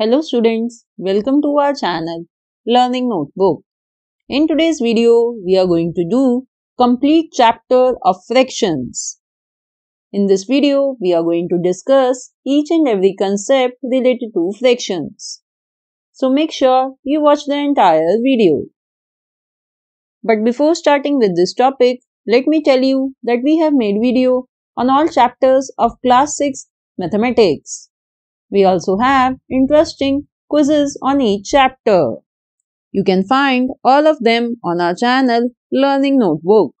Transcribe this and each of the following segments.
Hello students, welcome to our channel Learning Notebook. In today's video, we are going to do complete chapter of fractions. In this video, we are going to discuss each and every concept related to fractions. So make sure you watch the entire video. But before starting with this topic, let me tell you that we have made video on all chapters of class 6 mathematics. We also have interesting quizzes on each chapter. You can find all of them on our channel Learning Notebook.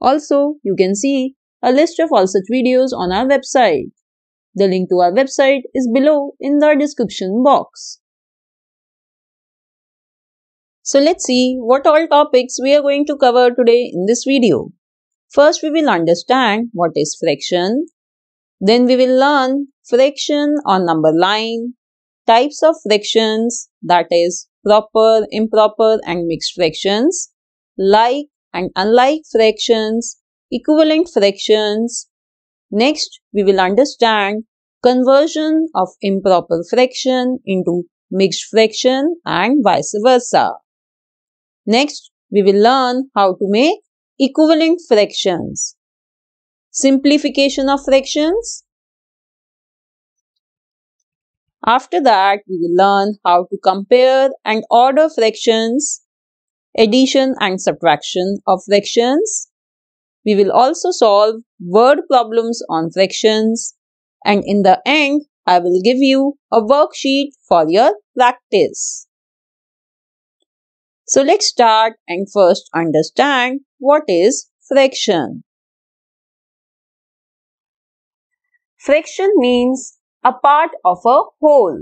Also, you can see a list of all such videos on our website. The link to our website is below in the description box. So let's see what all topics we are going to cover today in this video. First, we will understand what is fraction. Then we will learn fraction on number line, types of fractions that is proper, improper and mixed fractions, like and unlike fractions, equivalent fractions. Next, we will understand conversion of improper fraction into mixed fraction and vice versa. Next, we will learn how to make equivalent fractions. Simplification of fractions, after that, we will learn how to compare and order fractions, addition and subtraction of fractions. We will also solve word problems on fractions. And in the end, I will give you a worksheet for your practice. So let's start and first understand what is fraction. Fraction means a part of a whole.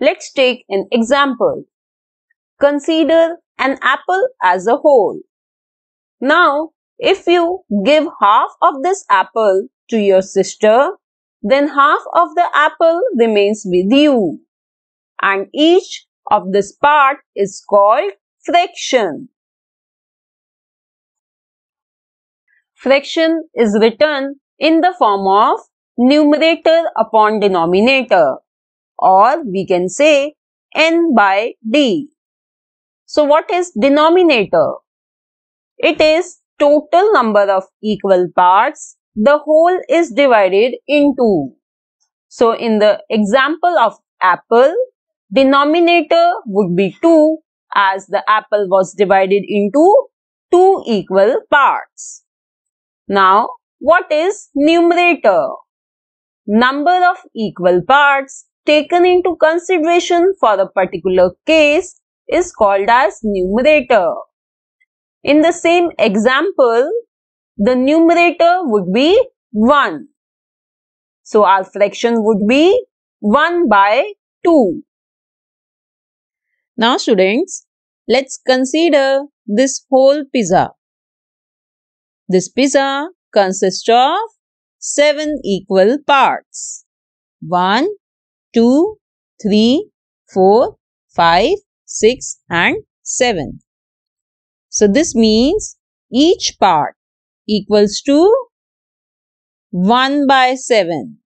Let's take an example. Consider an apple as a whole. Now, if you give half of this apple to your sister, then half of the apple remains with you. And each of this part is called fraction. Fraction is written in the form of numerator upon denominator or we can say n by d. So what is denominator? It is total number of equal parts the whole is divided into. So in the example of apple, denominator would be 2 as the apple was divided into two equal parts. Now, what is numerator? Number of equal parts taken into consideration for a particular case is called as numerator. In the same example, the numerator would be 1. So our fraction would be 1 by 2. Now students, let's consider this whole pizza. This pizza consists of seven equal parts. 1, 2, 3, 4, 5, 6 and 7. So this means each part equals to 1 by 7.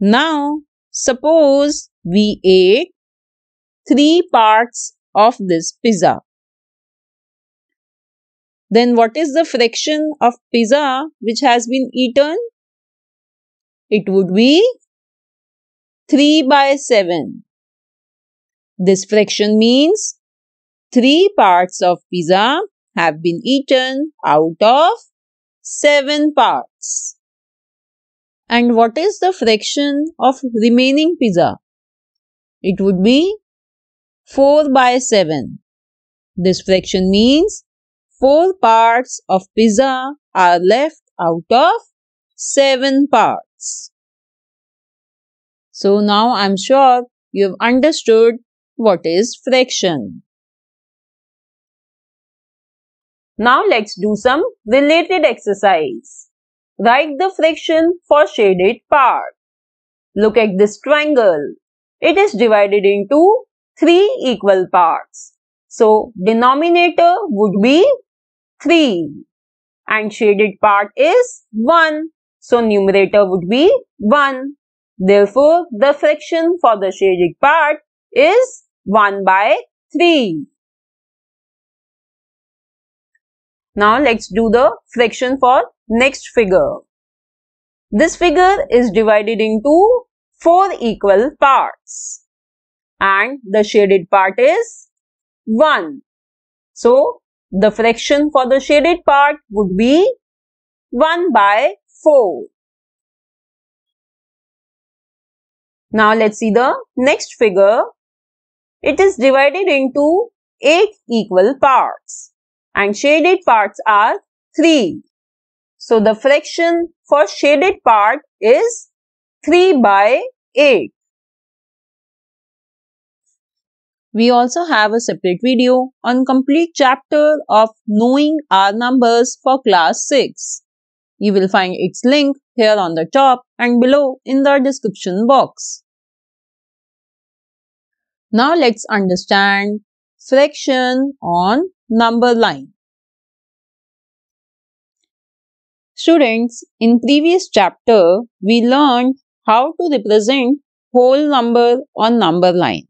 Now, suppose we ate 3 parts of this pizza. Then what is the fraction of pizza which has been eaten? It would be 3 by 7. This fraction means 3 parts of pizza have been eaten out of 7 parts. And what is the fraction of remaining pizza? It would be 4 by 7. This fraction means four parts of pizza are left out of seven parts. So now I'm sure you have understood what is fraction. Now let's do some related exercise. Write the fraction for shaded part. Look at this triangle. It is divided into three equal parts. So denominator would be 3 and shaded part is 1. So numerator would be 1 Therefore, the fraction for the shaded part is 1 by 3. Now let's do the fraction for next figure. This figure is divided into 4 equal parts and the shaded part is 1. So, the fraction for the shaded part would be 1 by 4. Now let's see the next figure. It is divided into 8 equal parts and shaded parts are 3. So the fraction for shaded part is 3 by 8. We also have a separate video on complete chapter of knowing our numbers for class 6. You will find its link here on the top and below in the description box. Now let's understand fraction on number line. Students, in previous chapter, we learned how to represent whole number on number line.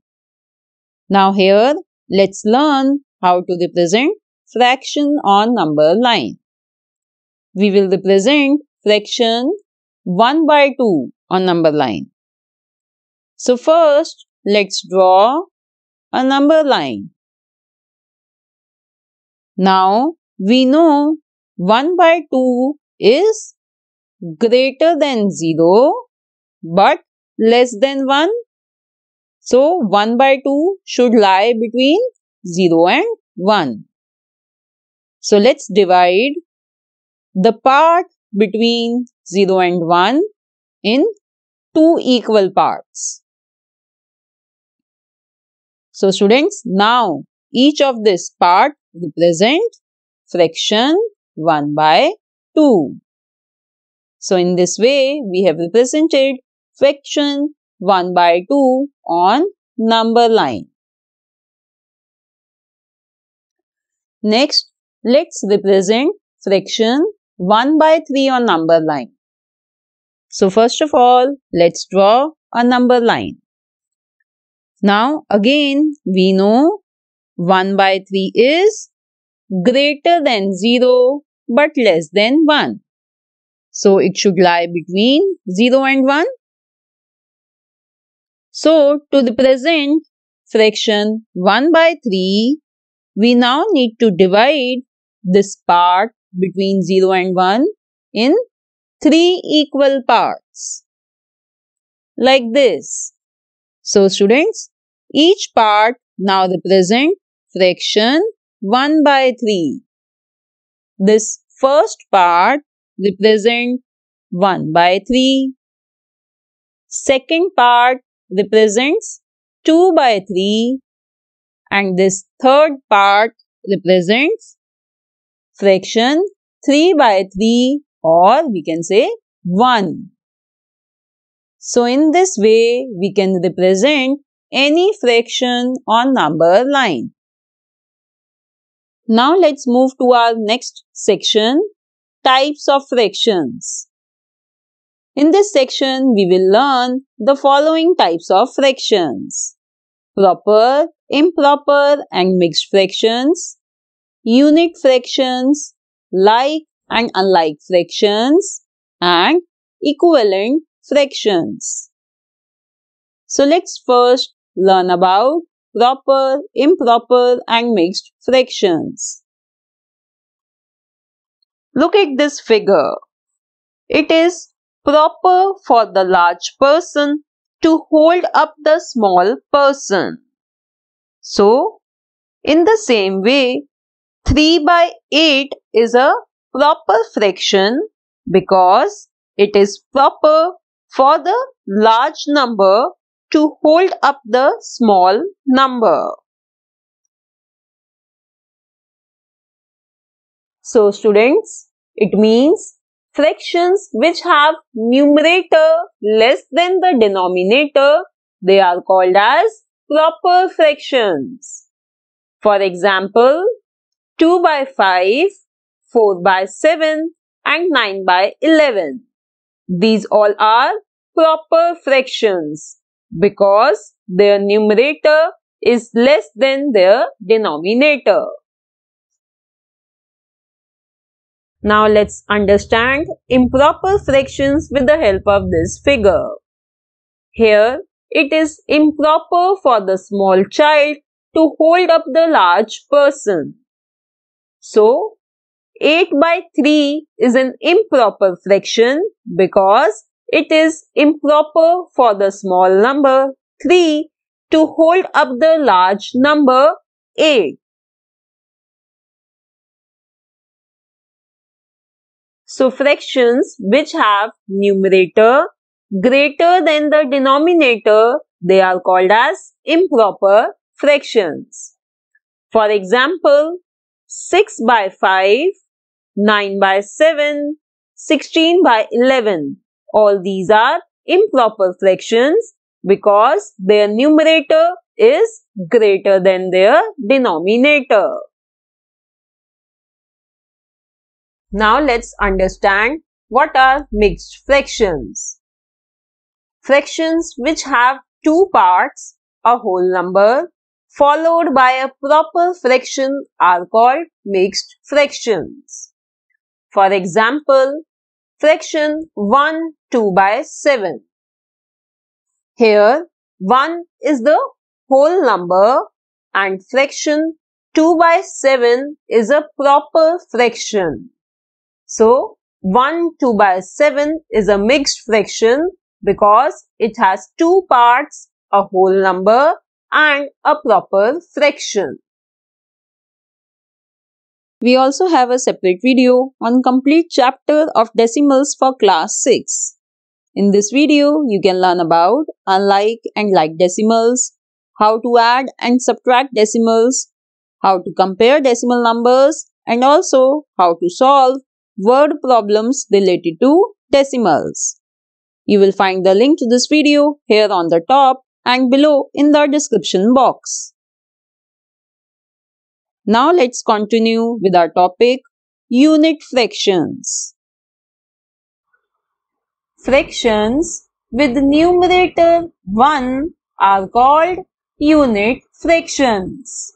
Now here, let's learn how to represent fraction on number line. We will represent fraction 1 by 2 on number line. So first, let's draw a number line. Now, we know 1 by 2 is greater than 0 but less than 1 so 1 by 2 should lie between 0 and 1. So let's divide the part between 0 and 1 in two equal parts. So students, now each of this part represent fraction 1 by 2. So in this way, we have represented fraction 1 by 2 on number line. Next, let's represent fraction 1 by 3 on number line. So first of all, let's draw a number line. Now again, we know 1 by 3 is greater than 0 but less than 1. So it should lie between 0 and 1 so, to represent fraction 1 by 3, we now need to divide this part between 0 and 1 in 3 equal parts. Like this. So, students, each part now represent fraction 1 by 3. This first part represent 1 by 3. Second part represents 2 by 3 and this third part represents fraction 3 by 3 or we can say 1. So in this way we can represent any fraction on number line. Now let's move to our next section types of fractions. In this section, we will learn the following types of fractions. Proper, improper and mixed fractions, unit fractions, like and unlike fractions, and equivalent fractions. So let's first learn about proper, improper and mixed fractions. Look at this figure. It is proper for the large person to hold up the small person. So, in the same way, 3 by 8 is a proper fraction because it is proper for the large number to hold up the small number. So students, it means fractions which have numerator less than the denominator, they are called as proper fractions. For example, 2 by 5, 4 by 7 and 9 by 11. These all are proper fractions because their numerator is less than their denominator. Now let's understand improper fractions with the help of this figure. Here, it is improper for the small child to hold up the large person. So, 8 by 3 is an improper fraction because it is improper for the small number 3 to hold up the large number 8. So fractions which have numerator greater than the denominator, they are called as improper fractions. For example, 6 by 5, 9 by 7, 16 by 11. All these are improper fractions because their numerator is greater than their denominator. Now let's understand what are mixed fractions. Fractions which have two parts, a whole number, followed by a proper fraction are called mixed fractions. For example, fraction 1 2 by 7. Here 1 is the whole number and fraction 2 by 7 is a proper fraction. So, 1 2 by 7 is a mixed fraction because it has two parts, a whole number and a proper fraction. We also have a separate video on complete chapter of decimals for class 6. In this video, you can learn about unlike and like decimals, how to add and subtract decimals, how to compare decimal numbers, and also how to solve word problems related to decimals. You will find the link to this video here on the top and below in the description box. Now let's continue with our topic unit fractions. Fractions with numerator 1 are called unit fractions.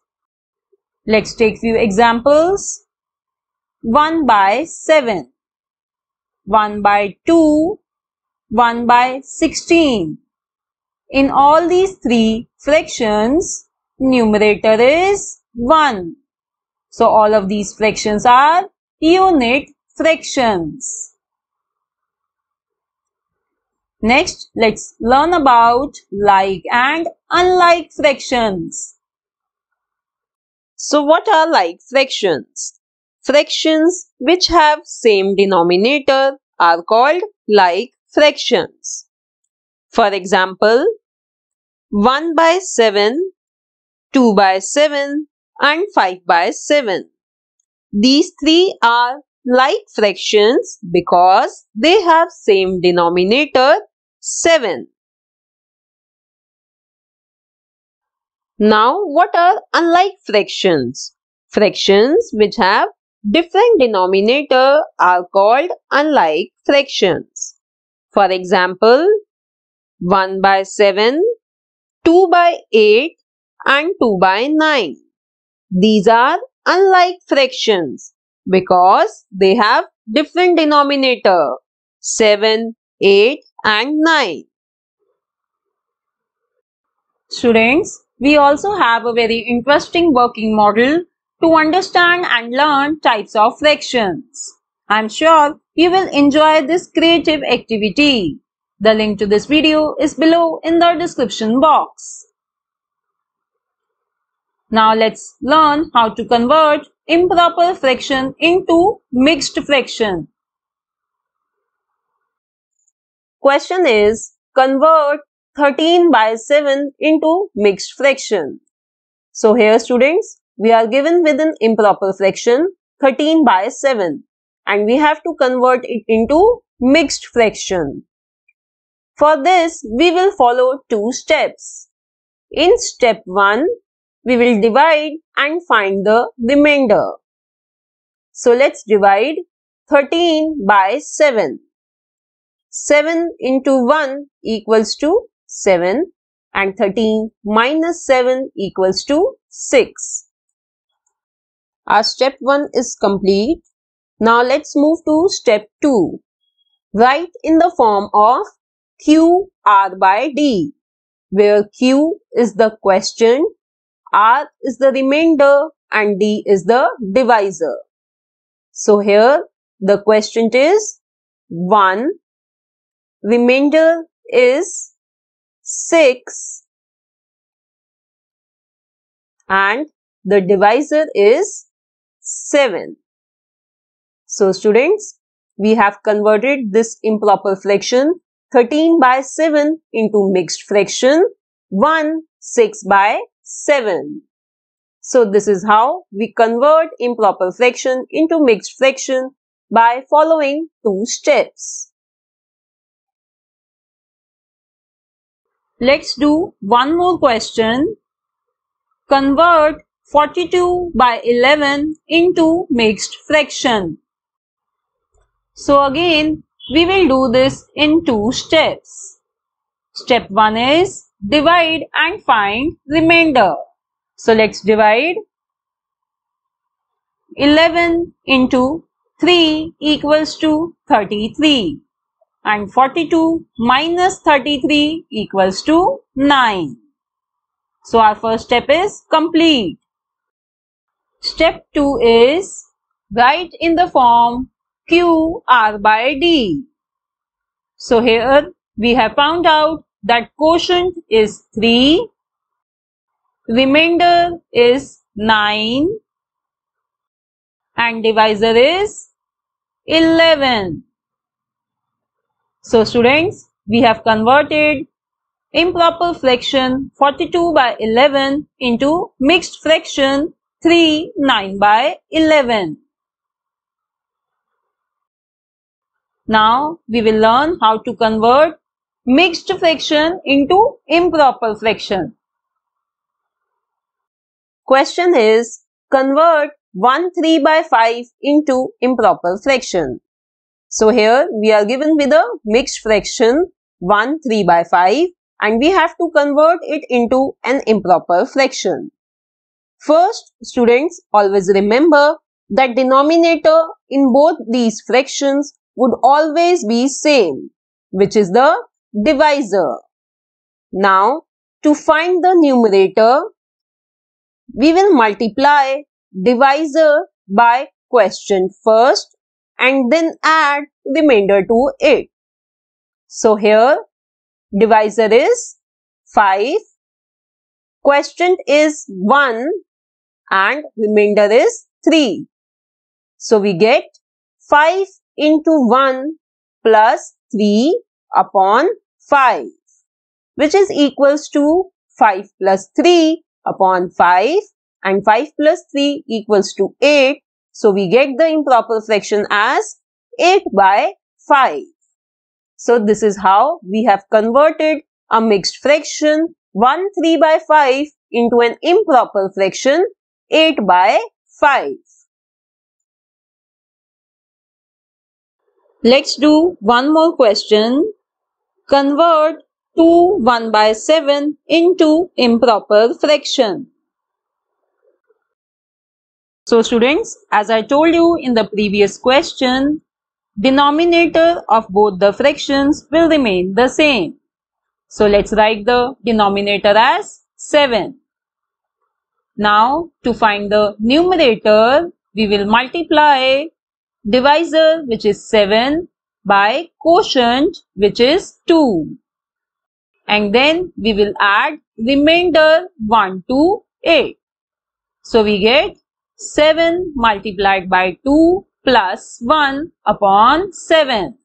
Let's take few examples. 1 by 7, 1 by 2, 1 by 16. In all these three fractions, numerator is 1. So all of these fractions are unit fractions. Next, let's learn about like and unlike fractions. So what are like fractions? Fractions which have same denominator are called like fractions. For example, 1 by 7, 2 by 7 and 5 by 7. These three are like fractions because they have same denominator 7. Now what are unlike fractions? Fractions which have different denominator are called unlike fractions. For example, 1 by 7, 2 by 8 and 2 by 9. These are unlike fractions because they have different denominator 7, 8 and 9. Students, we also have a very interesting working model to understand and learn types of fractions. I'm sure you will enjoy this creative activity. The link to this video is below in the description box. Now let's learn how to convert improper fraction into mixed fraction. Question is, convert 13 by 7 into mixed fraction. So here students, we are given with an improper fraction 13 by 7 and we have to convert it into mixed fraction. For this, we will follow two steps. In step 1, we will divide and find the remainder. So let's divide 13 by 7. 7 into 1 equals to 7 and 13 minus 7 equals to 6. Our step 1 is complete. Now let's move to step 2. Write in the form of Q R by D, where Q is the quotient, R is the remainder and D is the divisor. So here the quotient is 1, remainder is 6 and the divisor is 7. So students, we have converted this improper fraction 13 by 7 into mixed fraction 1 6 by 7. So this is how we convert improper fraction into mixed fraction by following two steps. Let's do one more question. Convert 42 by 11 into mixed fraction. So again, we will do this in two steps. Step 1 is divide and find remainder. So let's divide 11 into 3 equals to 33 and 42 minus 33 equals to 9. So our first step is complete. Step 2 is write in the form Q R by D. So here we have found out that quotient is 3, remainder is 9 and divisor is 11. So students, we have converted improper fraction 42 by 11 into mixed fraction 3 9 by 11. Now we will learn how to convert mixed fraction into improper fraction. Question is convert 1 3 by 5 into improper fraction. So here we are given with a mixed fraction 1 3 by 5 and we have to convert it into an improper fraction. First students always remember that denominator in both these fractions would always be same, which is the divisor. Now, to find the numerator, we will multiply divisor by quotient first and then add remainder to it. So here, divisor is 5, quotient is 1 and remainder is 3. So we get 5 into 1 plus 3 upon 5 which is equals to 5 plus 3 upon 5 and 5 plus 3 equals to 8. So we get the improper fraction as 8 by 5. So this is how we have converted a mixed fraction 1 3 by 5 into an improper fraction 8 by 5. Let's do one more question. Convert 2 1 by 7 into improper fraction. So students, as I told you in the previous question, denominator of both the fractions will remain the same. So let's write the denominator as 7. Now to find the numerator, we will multiply divisor which is 7 by quotient which is 2. And then we will add remainder 1 to 8. So we get 7 multiplied by 2 plus 1 upon 7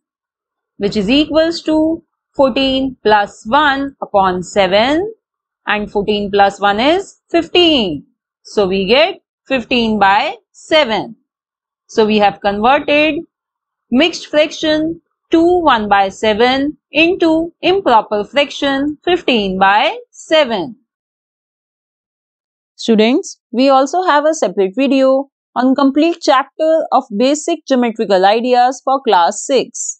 which is equals to 14 plus 1 upon 7 and 14 plus 1 is 15. So we get 15 by 7. So we have converted mixed fraction 2 1 by 7 into improper fraction 15 by 7. Students, we also have a separate video on complete chapter of basic geometrical ideas for class 6.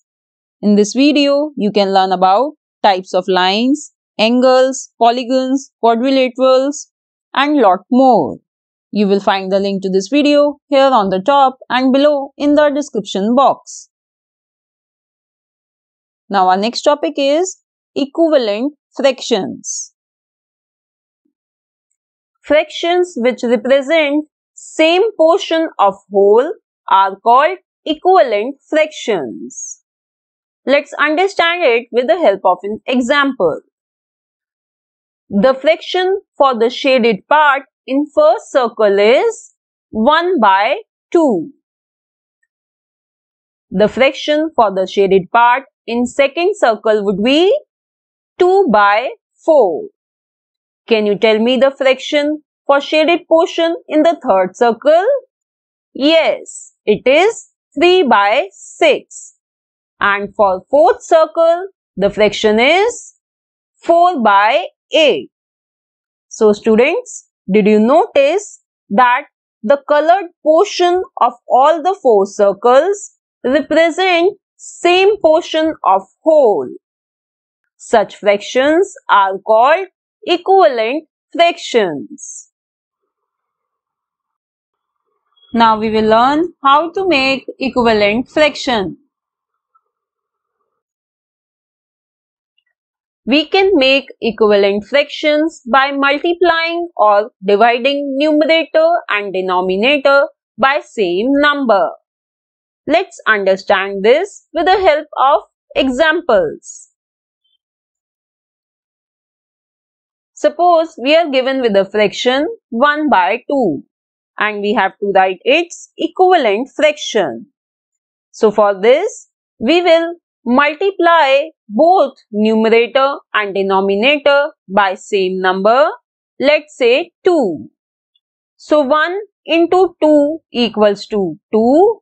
In this video, you can learn about types of lines, angles, polygons, quadrilaterals and lot more. You will find the link to this video here on the top and below in the description box. Now our next topic is equivalent fractions. Fractions which represent same portion of whole are called equivalent fractions. Let's understand it with the help of an example. The fraction for the shaded part in first circle is 1 by 2. The fraction for the shaded part in second circle would be 2 by 4. Can you tell me the fraction for shaded portion in the third circle? Yes, it is 3 by 6. And for fourth circle, the fraction is 4 by 8. So students, did you notice that the colored portion of all the four circles represent same portion of whole. Such fractions are called equivalent fractions. Now we will learn how to make equivalent fraction. We can make equivalent fractions by multiplying or dividing numerator and denominator by same number. Let's understand this with the help of examples. Suppose we are given with a fraction 1 by 2 and we have to write its equivalent fraction. So for this, we will multiply both numerator and denominator by same number. Let's say 2. So 1 into 2 equals to 2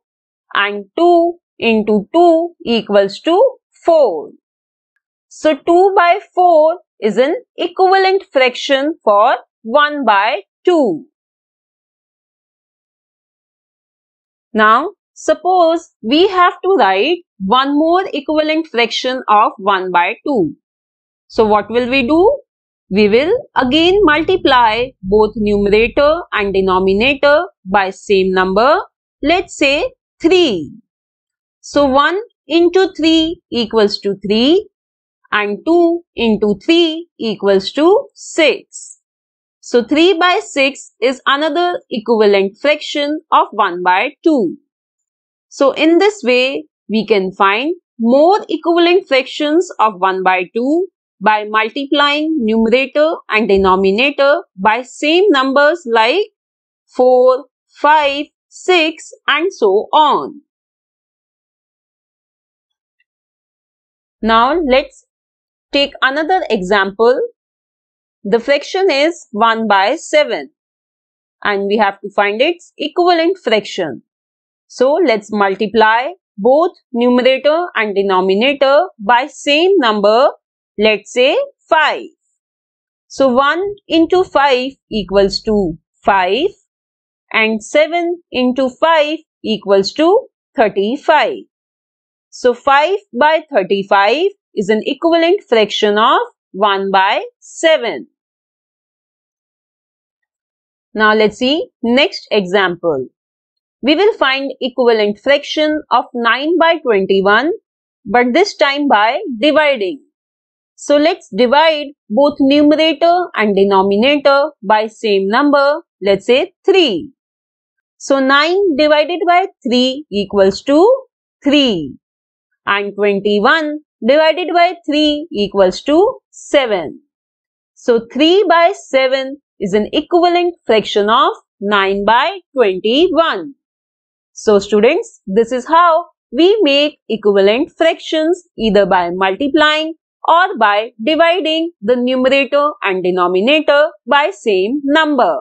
and 2 into 2 equals to 4. So 2 by 4 is an equivalent fraction for 1 by 2. Now, suppose we have to write one more equivalent fraction of 1 by 2. So, what will we do? We will again multiply both numerator and denominator by same number. Let's say 3. So, 1 into 3 equals to 3 and 2 into 3 equals to 6. So 3 by 6 is another equivalent fraction of 1 by 2. So in this way, we can find more equivalent fractions of 1 by 2 by multiplying numerator and denominator by same numbers like 4, 5, 6 and so on. Now let's take another example. The fraction is 1 by 7 and we have to find its equivalent fraction. So let's multiply both numerator and denominator by same number, let's say 5. So 1 into 5 equals to 5 and 7 into 5 equals to 35. So 5 by 35 is an equivalent fraction of 1 by 7. Now let's see next example. We will find equivalent fraction of 9 by 21 but this time by dividing. So let's divide both numerator and denominator by same number. Let's say 3. So 9 divided by 3 equals to 3 and 21 divided by 3 equals to 7. So 3 by 7 is an equivalent fraction of 9 by 21. So students, this is how we make equivalent fractions either by multiplying or by dividing the numerator and denominator by same number.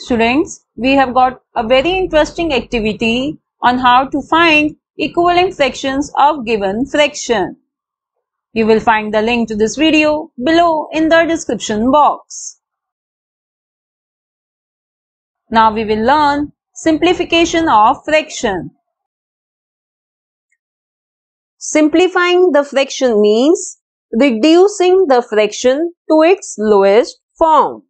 Students, we have got a very interesting activity on how to find equivalent fractions of given fraction. You will find the link to this video below in the description box. Now we will learn simplification of fraction. Simplifying the fraction means reducing the fraction to its lowest form.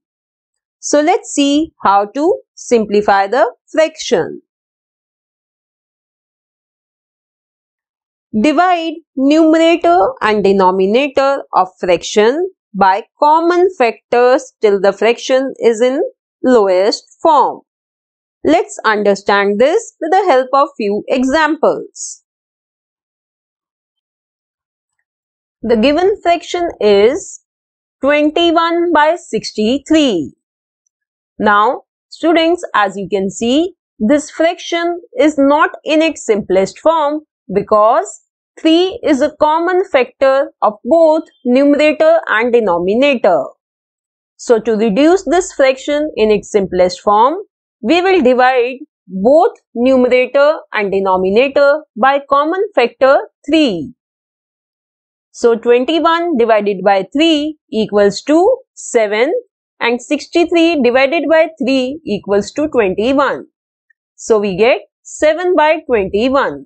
So let's see how to simplify the fraction. Divide numerator and denominator of fraction by common factors till the fraction is in lowest form. Let's understand this with the help of few examples. The given fraction is 21 by 63. Now, students, as you can see, this fraction is not in its simplest form because 3 is a common factor of both numerator and denominator. So to reduce this fraction in its simplest form, we will divide both numerator and denominator by common factor 3. So 21 divided by 3 equals to 7 and 63 divided by 3 equals to 21. So we get 7 by 21.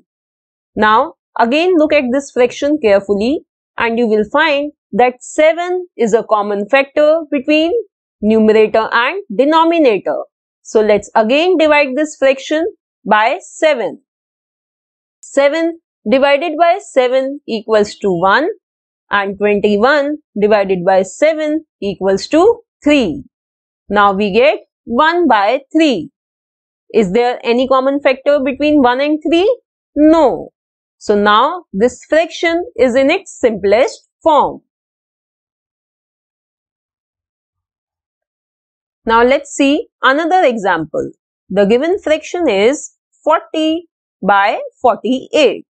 Now again look at this fraction carefully and you will find that 7 is a common factor between numerator and denominator. So let's again divide this fraction by 7. 7 divided by 7 equals to 1 and 21 divided by 7 equals to 3. Now we get 1 by 3. Is there any common factor between 1 and 3? No. So now this fraction is in its simplest form. Now let's see another example. The given fraction is 40 by 48.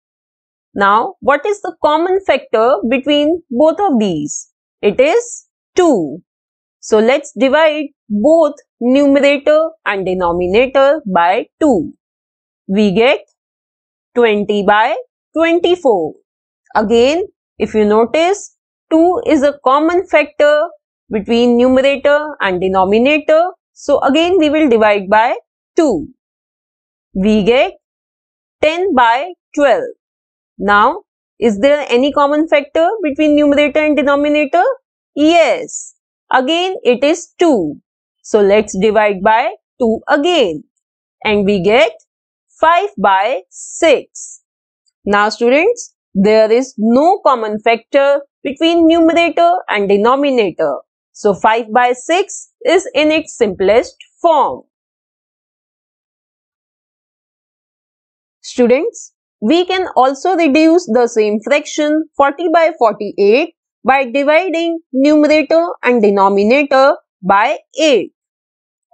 Now what is the common factor between both of these? It is 2. So let's divide both numerator and denominator by 2. We get 20 by 24. Again, if you notice, 2 is a common factor between numerator and denominator. So again, we will divide by 2. We get 10 by 12. Now, is there any common factor between numerator and denominator? Yes. Again, it is 2. So, let's divide by 2 again. And we get 5 by 6. Now students, there is no common factor between numerator and denominator. So 5 by 6 is in its simplest form. Students, we can also reduce the same fraction 40 by 48 by dividing numerator and denominator by 8.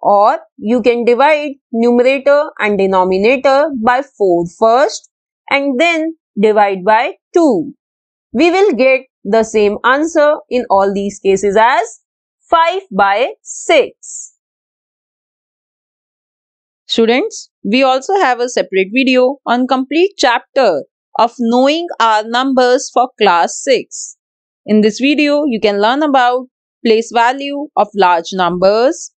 Or you can divide numerator and denominator by 4 first and then divide by 2. We will get the same answer in all these cases as 5 by 6. Students, we also have a separate video on complete chapter of knowing our numbers for class 6. In this video, you can learn about place value of large numbers,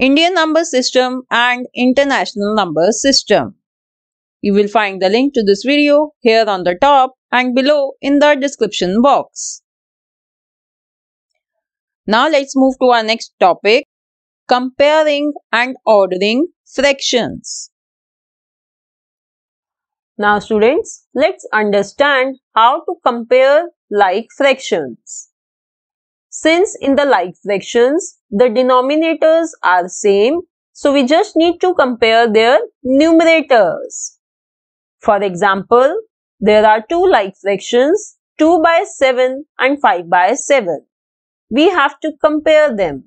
Indian number system and international number system. You will find the link to this video here on the top and below in the description box. Now let's move to our next topic, comparing and ordering fractions. Now students, let's understand how to compare like fractions. Since in the like fractions, the denominators are same, so we just need to compare their numerators. For example, there are two like fractions 2 by 7 and 5 by 7. We have to compare them.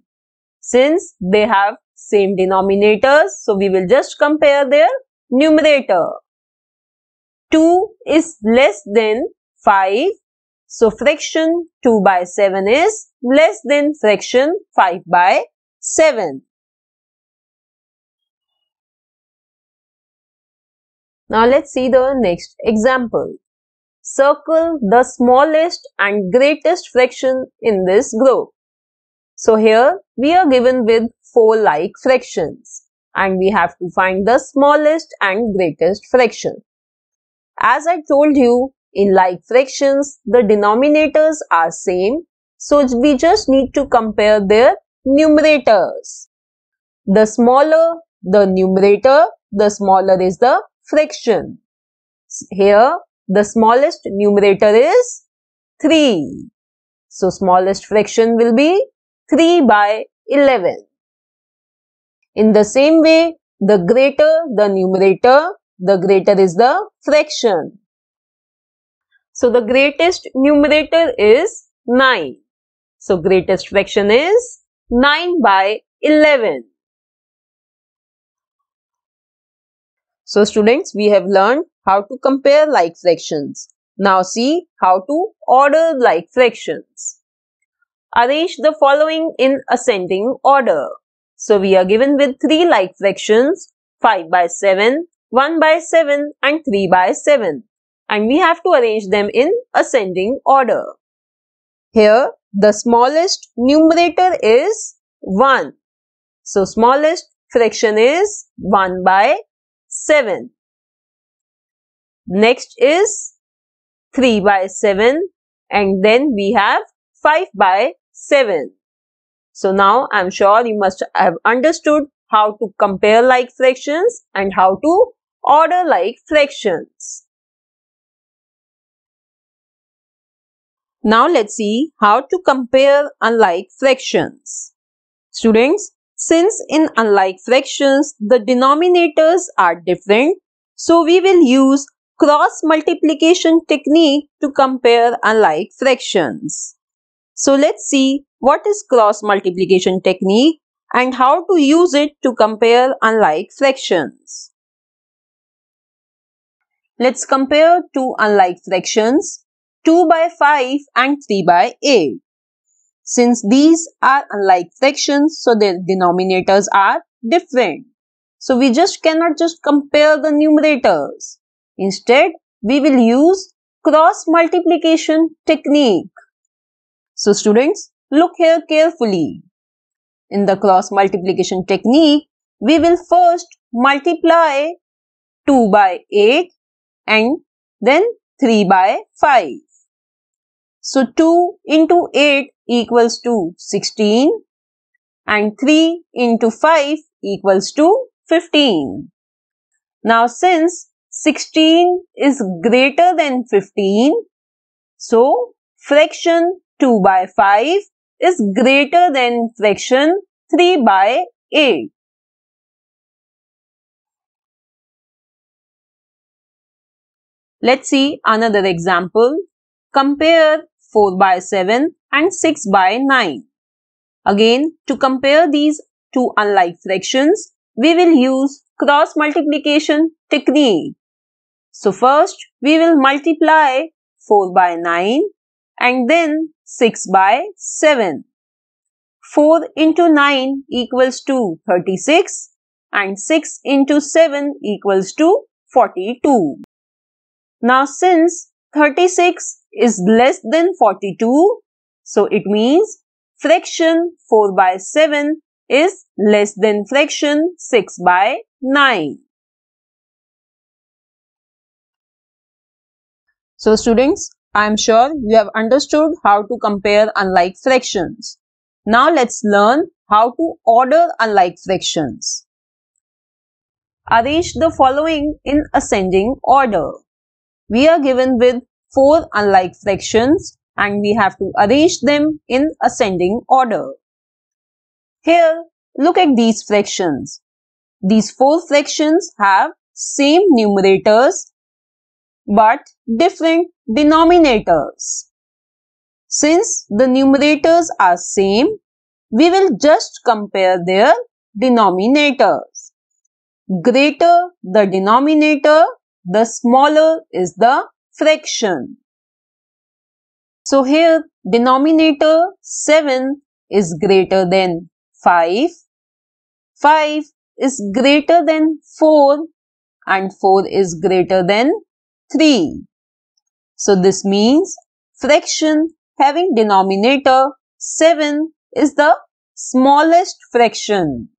Since they have same denominators, so we will just compare their numerator. 2 is less than 5. So fraction 2 by 7 is less than fraction 5 by 7. Now let's see the next example. Circle the smallest and greatest fraction in this group. So here we are given with four like fractions and we have to find the smallest and greatest fraction. As I told you, in like fractions, the denominators are same. So we just need to compare their numerators. The smaller the numerator, the smaller is the fraction. Here, the smallest numerator is 3. So, smallest fraction will be 3 by 11. In the same way, the greater the numerator, the greater is the fraction. So, the greatest numerator is 9. So, greatest fraction is 9 by 11. So students, we have learned how to compare like fractions. Now see how to order like fractions. Arrange the following in ascending order. So we are given with three like fractions, 5 by 7, 1 by 7 and 3 by 7. And we have to arrange them in ascending order. Here, the smallest numerator is 1. So smallest fraction is 1 by 7. Next is 3 by 7 and then we have 5 by 7. So now I'm sure you must have understood how to compare like fractions and how to order like fractions. Now let's see how to compare unlike fractions. Students, since in unlike fractions, the denominators are different, so we will use cross multiplication technique to compare unlike fractions. So let's see what is cross multiplication technique and how to use it to compare unlike fractions. Let's compare two unlike fractions 2 by 5 and 3 by 8. Since these are unlike fractions, so their denominators are different. So we just cannot just compare the numerators. Instead, we will use cross multiplication technique. So students, look here carefully. In the cross multiplication technique, we will first multiply 2 by 8 and then 3 by 5. So 2 into 8 equals to 16 and 3 into 5 equals to 15. Now since 16 is greater than 15, so fraction 2 by 5 is greater than fraction 3 by 8. Let's see another example. Compare 4 by 7 and 6 by 9. Again, to compare these two unlike fractions, we will use cross multiplication technique. So first, we will multiply 4 by 9 and then 6 by 7. 4 into 9 equals to 36 and 6 into 7 equals to 42. Now since 36 is less than 42, so it means fraction 4 by 7 is less than fraction 6 by 9. So students, I am sure you have understood how to compare unlike fractions. Now let's learn how to order unlike fractions. Arrange the following in ascending order. We are given with four unlike fractions and we have to arrange them in ascending order. Here, look at these fractions. These four fractions have same numerators but different denominators. Since the numerators are same, we will just compare their denominators. Greater the denominator, the smaller is the fraction. So here denominator 7 is greater than 5. 5 is greater than 4 and 4 is greater than 3. So this means fraction having denominator 7 is the smallest fraction.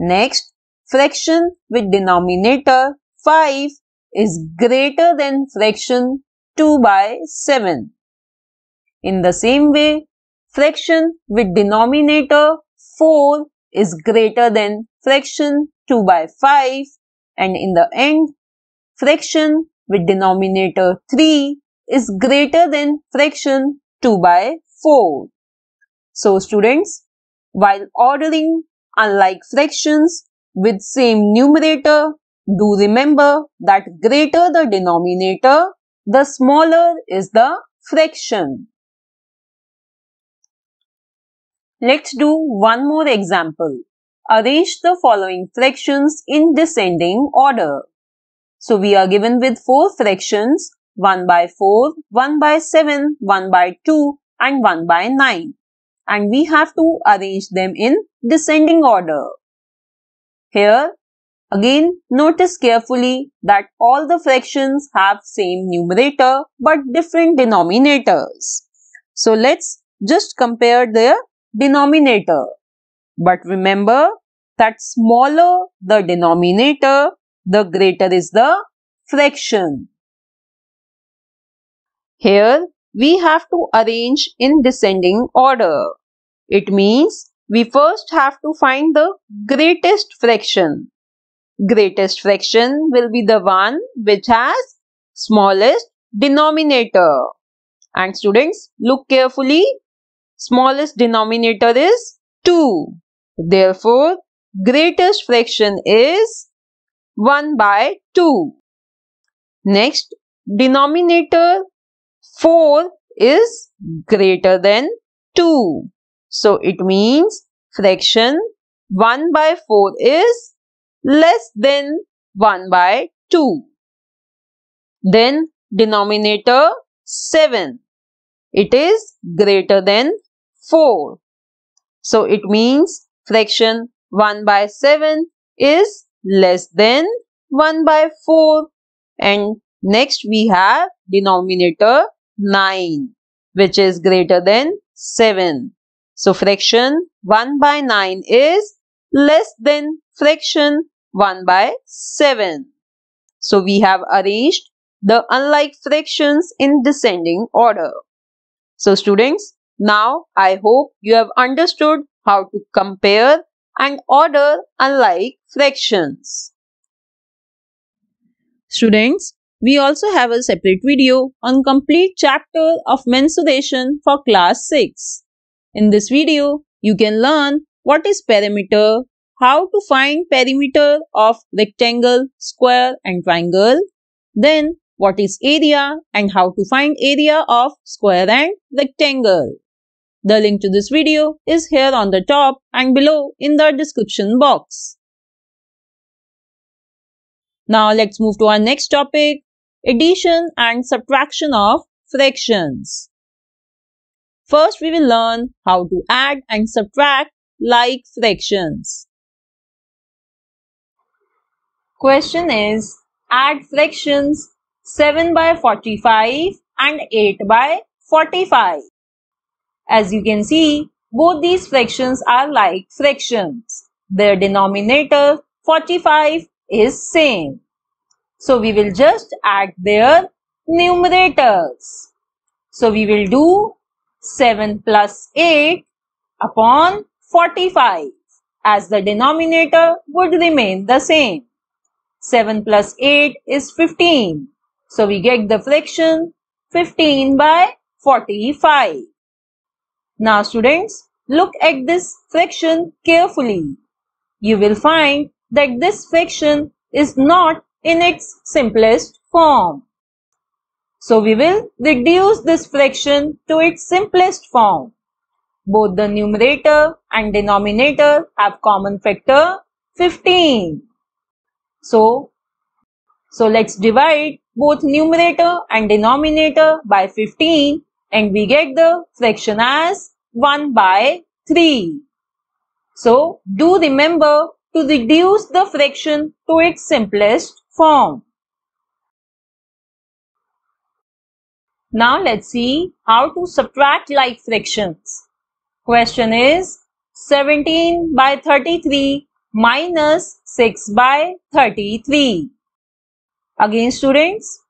Next, fraction with denominator 5 is greater than fraction 2 by 7. In the same way, fraction with denominator 4 is greater than fraction 2 by 5 and in the end, fraction with denominator 3 is greater than fraction 2 by 4. So students, while ordering unlike fractions with same numerator, do remember that greater the denominator, the smaller is the fraction. Let's do one more example. Arrange the following fractions in descending order. So we are given with four fractions 1 by 4, 1 by 7, 1 by 2 and 1 by 9. And we have to arrange them in descending order. Here, again notice carefully that all the fractions have same numerator but different denominators. So let's just compare their denominator. But remember that smaller the denominator, the greater is the fraction. Here, we have to arrange in descending order. It means we first have to find the greatest fraction. Greatest fraction will be the one which has smallest denominator. And students, look carefully. Smallest denominator is 2. Therefore, greatest fraction is 1 by 2. Next, denominator 4 is greater than 2. So it means fraction 1 by 4 is less than 1 by 2. Then denominator 7. It is greater than 4. So it means fraction 1 by 7 is less than 1 by 4. And next we have denominator 9 which is greater than 7. So fraction 1 by 9 is less than fraction 1 by 7. So we have arranged the unlike fractions in descending order. So students, now I hope you have understood how to compare and order unlike fractions. Students, we also have a separate video on complete chapter of mensuration for class 6. In this video, you can learn what is perimeter, how to find perimeter of rectangle, square and triangle, then what is area and how to find area of square and rectangle. The link to this video is here on the top and below in the description box. Now let's move to our next topic addition and subtraction of fractions. First, we will learn how to add and subtract like fractions. Question is, add fractions 7 by 45 and 8 by 45. As you can see, both these fractions are like fractions. Their denominator 45 is same. So we will just add their numerators. So we will do 7 plus 8 upon 45 as the denominator would remain the same. 7 plus 8 is 15. So we get the fraction 15 by 45. Now students, look at this fraction carefully. You will find that this fraction is not in its simplest form. So we will reduce this fraction to its simplest form. Both the numerator and denominator have common factor 15. So, so let's divide both numerator and denominator by 15 and we get the fraction as 1 by 3. So, do remember to reduce the fraction to its simplest form. Now let's see how to subtract like fractions. Question is 17 by 33 minus 6 by 33. Again students,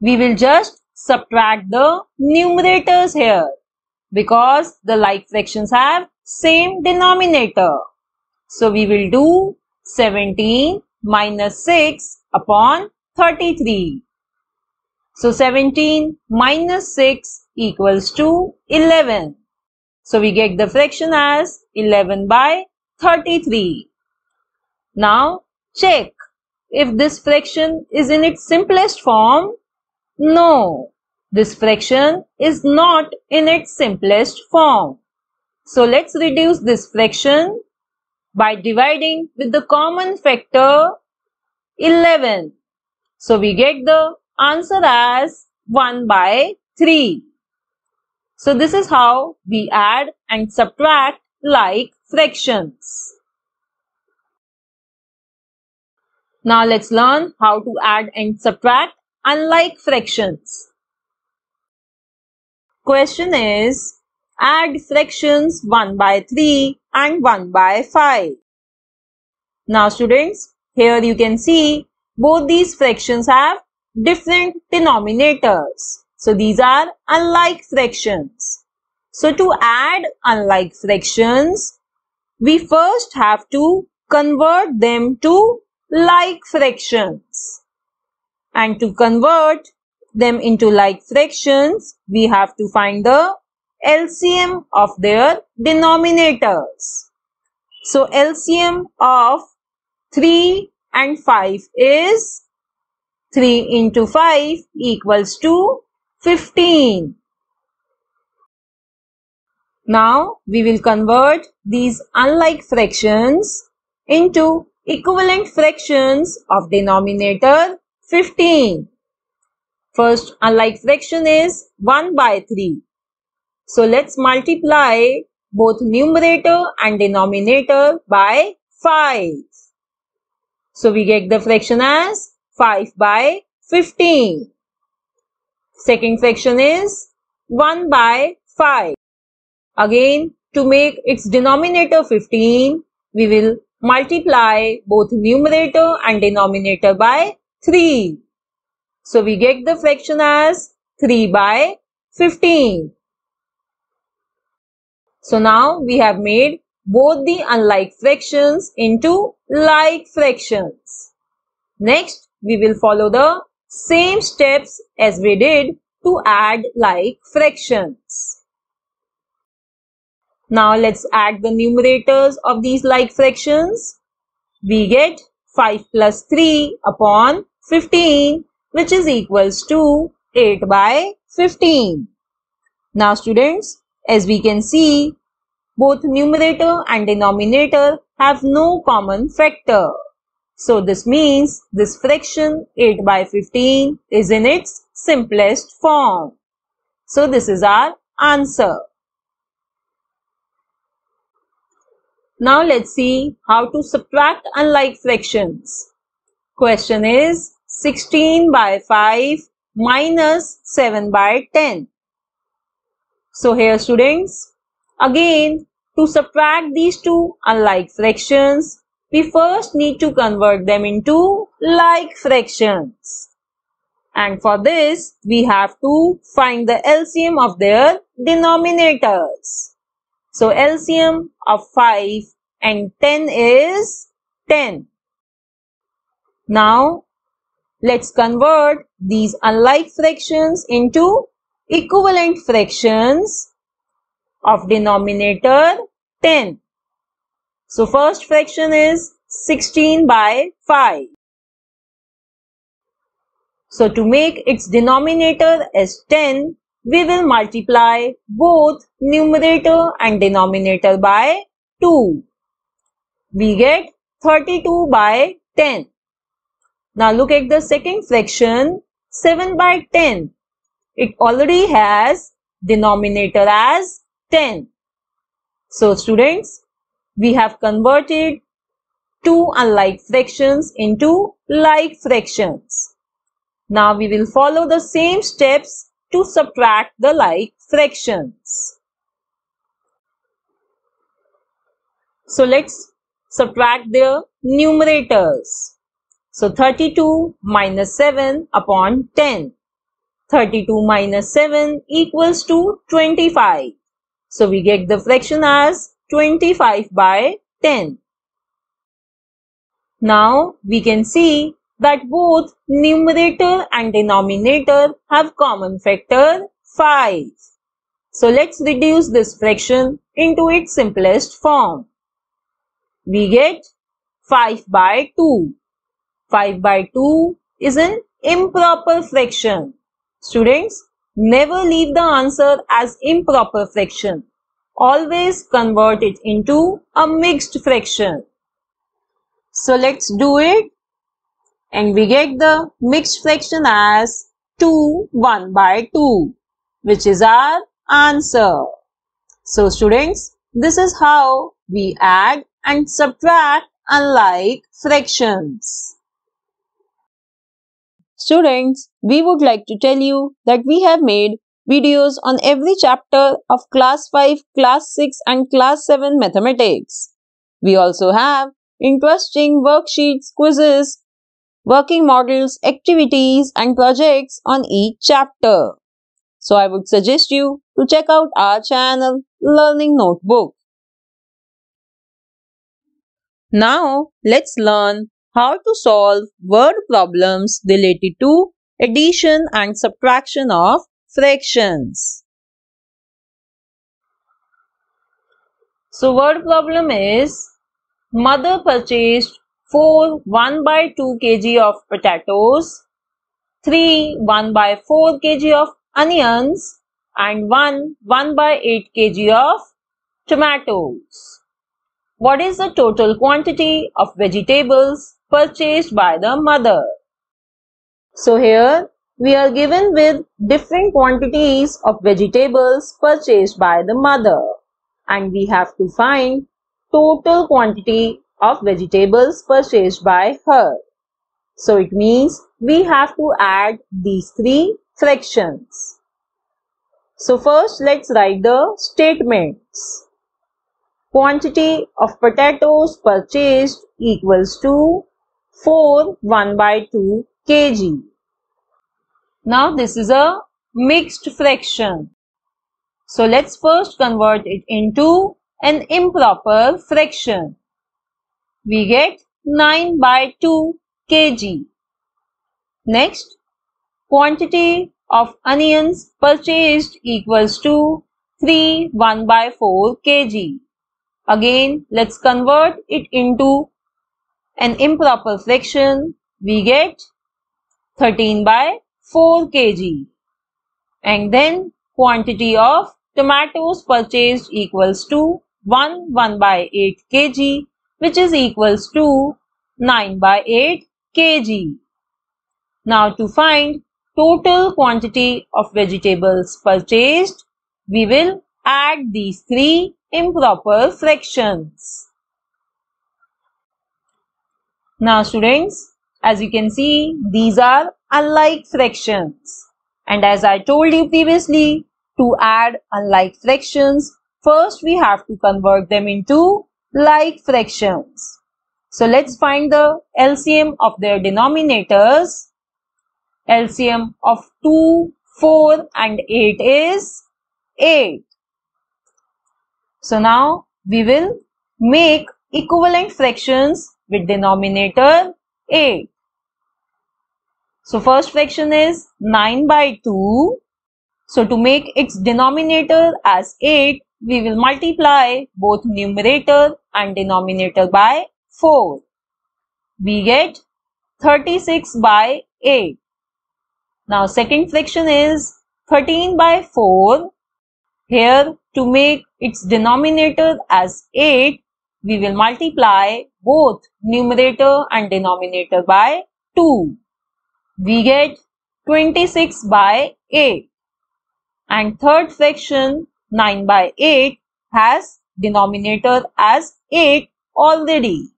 we will just subtract the numerators here because the like fractions have same denominator. So we will do 17 minus 6 upon 33. So 17 minus 6 equals to 11. So we get the fraction as 11 by 33. Now check if this fraction is in its simplest form. No, this fraction is not in its simplest form. So let's reduce this fraction by dividing with the common factor 11. So we get the answer as 1 by 3. So this is how we add and subtract like fractions. Now let's learn how to add and subtract unlike fractions. Question is, add fractions 1 by 3 and 1 by 5. Now students, here you can see both these fractions have different denominators. So these are unlike fractions. So to add unlike fractions, we first have to convert them to like fractions. And to convert them into like fractions, we have to find the LCM of their denominators. So LCM of 3 and 5 is 3 into 5 equals to 15. Now we will convert these unlike fractions into equivalent fractions of denominator 15. First unlike fraction is 1 by 3. So let's multiply both numerator and denominator by 5. So we get the fraction as 5 by 15. Second fraction is 1 by 5. Again, to make its denominator 15, we will multiply both numerator and denominator by 3. So we get the fraction as 3 by 15. So now we have made both the unlike fractions into like fractions. Next, we will follow the same steps as we did to add like fractions. Now let's add the numerators of these like fractions. We get 5 plus 3 upon 15 which is equals to 8 by 15. Now students, as we can see, both numerator and denominator have no common factor. So this means this fraction 8 by 15 is in its simplest form. So this is our answer. Now let's see how to subtract unlike fractions. Question is 16 by 5 minus 7 by 10. So here students, again to subtract these two unlike fractions, we first need to convert them into like fractions. And for this, we have to find the LCM of their denominators. So LCM of 5 and 10 is 10. Now, let's convert these unlike fractions into equivalent fractions of denominator 10. So first fraction is 16 by 5. So to make its denominator as 10, we will multiply both numerator and denominator by 2. We get 32 by 10. Now look at the second fraction 7 by 10. It already has denominator as 10. So students, we have converted two unlike fractions into like fractions. Now we will follow the same steps to subtract the like fractions. So let's subtract the numerators. So 32 minus 7 upon 10. 32 minus 7 equals to 25. So we get the fraction as 25 by 10. Now we can see that both numerator and denominator have common factor 5. So let's reduce this fraction into its simplest form. We get 5 by 2. 5 by 2 is an improper fraction. Students, never leave the answer as improper fraction. Always convert it into a mixed fraction. So let's do it. And we get the mixed fraction as 2 1 by 2 which is our answer. So students, this is how we add and subtract unlike fractions. Students, we would like to tell you that we have made videos on every chapter of class 5, class 6 and class 7 mathematics. We also have interesting worksheets, quizzes, working models, activities and projects on each chapter. So I would suggest you to check out our channel Learning Notebook. Now let's learn how to solve word problems related to addition and subtraction of fractions. So word problem is mother purchased 4 1 by 2 kg of potatoes, 3 1 by 4 kg of onions and 1 1 by 8 kg of tomatoes. What is the total quantity of vegetables purchased by the mother? So here we are given with different quantities of vegetables purchased by the mother and we have to find total quantity of vegetables purchased by her. So it means we have to add these three fractions. So first let's write the statements. Quantity of potatoes purchased equals to 4 1 by 2 kg. Now this is a mixed fraction. So let's first convert it into an improper fraction. We get 9 by 2 kg. Next, quantity of onions purchased equals to 3 1 by 4 kg. Again, let's convert it into an improper fraction. We get 13 by 4 kg. And then quantity of tomatoes purchased equals to 1 1 by 8 kg which is equals to 9 by 8 kg. Now to find total quantity of vegetables purchased, we will add these three improper fractions. Now students, as you can see, these are unlike fractions. And as I told you previously, to add unlike fractions, first we have to convert them into like fractions. So let's find the LCM of their denominators. LCM of 2, 4 and 8 is 8. So now we will make equivalent fractions with denominator 8. So first fraction is 9 by 2. So to make its denominator as 8, we will multiply both numerator and denominator by 4. We get 36 by 8. Now second fraction is 13 by 4. Here to make its denominator as 8, we will multiply both numerator and denominator by 2. We get 26 by 8. And third fraction 9 by 8 has denominator as 8 already.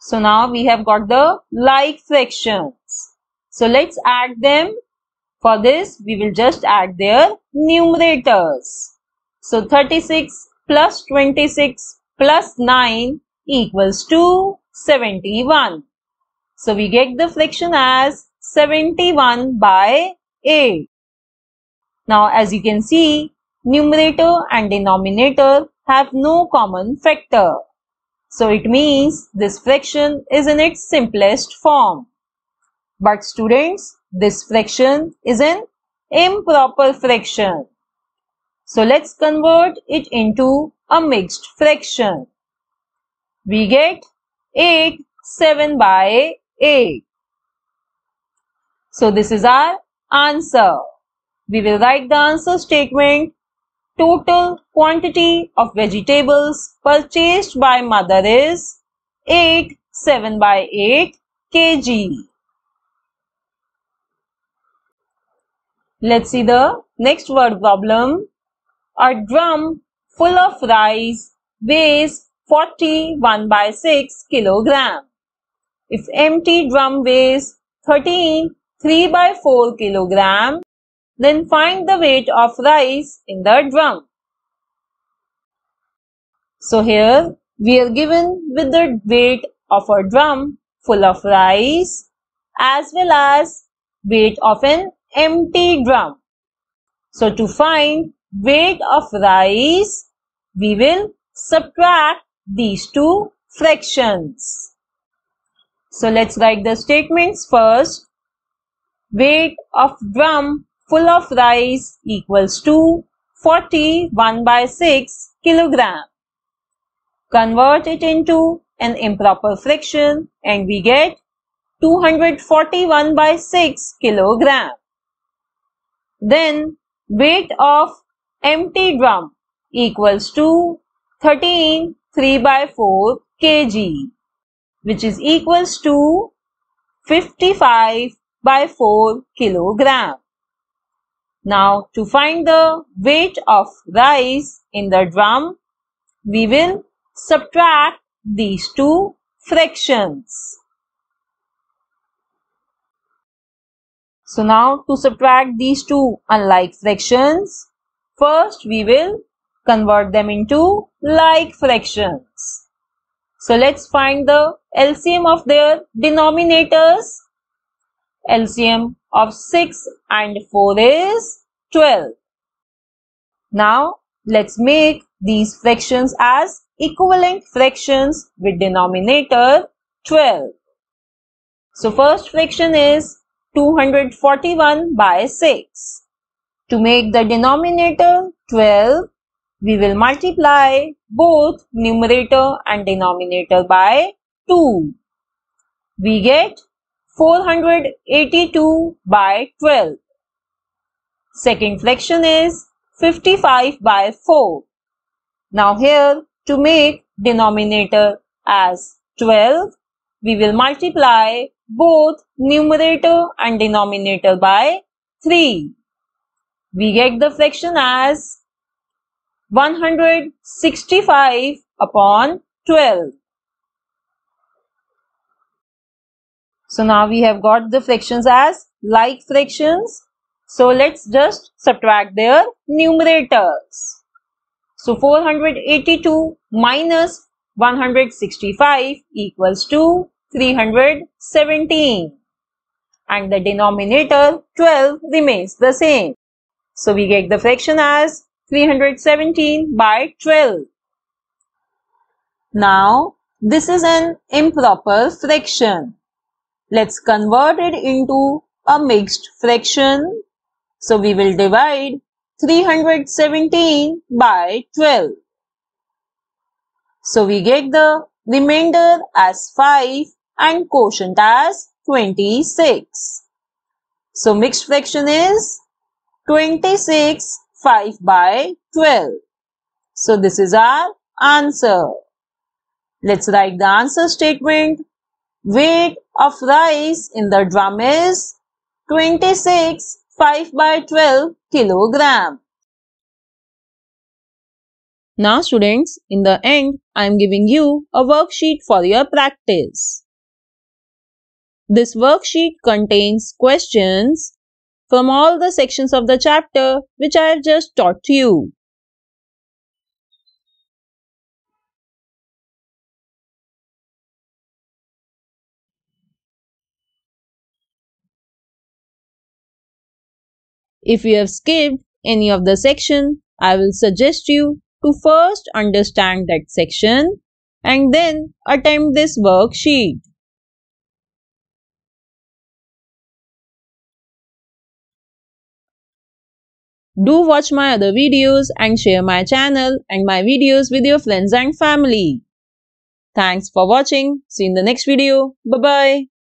So now we have got the like fractions. So let's add them. For this, we will just add their numerators. So 36 plus 26 plus 9 equals to 71. So we get the fraction as 71 by 8. Now as you can see, numerator and denominator have no common factor. So it means this fraction is in its simplest form. But students, this fraction is an improper fraction. So let's convert it into a mixed fraction. We get 8 7 by 8. So this is our answer. We will write the answer statement. Total quantity of vegetables purchased by mother is 8 7 by 8 kg. Let's see the next word problem. A drum full of rice weighs 41 by 6 kilogram. If empty drum weighs 13 3 by 4 kilogram, then find the weight of rice in the drum. So here we are given with the weight of a drum full of rice as well as weight of an empty drum. So to find weight of rice, we will subtract these two fractions. So let's write the statements first. Weight of drum full of rice equals to 41 by 6 kilogram. Convert it into an improper fraction and we get 241 by 6 kilogram. Then weight of empty drum equals to 13 3 by 4 kg which is equals to 55 by 4 kilogram. Now to find the weight of rice in the drum, we will subtract these two fractions. So now to subtract these two unlike fractions, First, we will convert them into like fractions. So let's find the LCM of their denominators. LCM of 6 and 4 is 12. Now let's make these fractions as equivalent fractions with denominator 12. So first fraction is 241 by 6. To make the denominator 12, we will multiply both numerator and denominator by 2. We get 482 by 12. Second fraction is 55 by 4. Now here to make denominator as 12, we will multiply both numerator and denominator by 3 we get the fraction as 165 upon 12. So now we have got the fractions as like fractions. So let's just subtract their numerators. So 482 minus 165 equals to 317 and the denominator 12 remains the same. So we get the fraction as 317 by 12. Now, this is an improper fraction. Let's convert it into a mixed fraction. So we will divide 317 by 12. So we get the remainder as 5 and quotient as 26. So mixed fraction is 26 5 by 12. So this is our answer. Let's write the answer statement. Weight of rice in the drum is 26 5 by 12 kilogram. Now students, in the end, I am giving you a worksheet for your practice. This worksheet contains questions from all the sections of the chapter which I have just taught you. If you have skipped any of the section, I will suggest you to first understand that section and then attempt this worksheet. Do watch my other videos and share my channel and my videos with your friends and family. Thanks for watching. See you in the next video. Bye-bye.